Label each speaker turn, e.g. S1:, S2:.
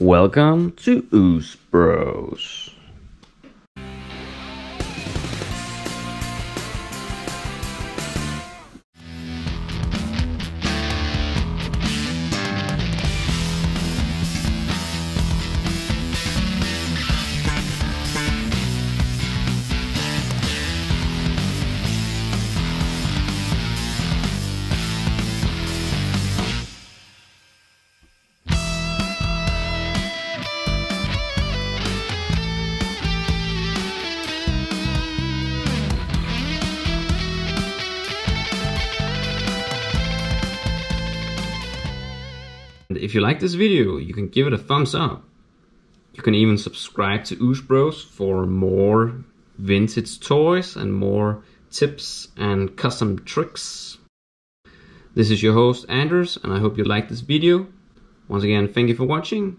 S1: Welcome to Ooze Bros. And if you like this video, you can give it a thumbs up. You can even subscribe to Ooze Bros for more vintage toys and more tips and custom tricks. This is your host Anders and I hope you like this video. Once again, thank you for watching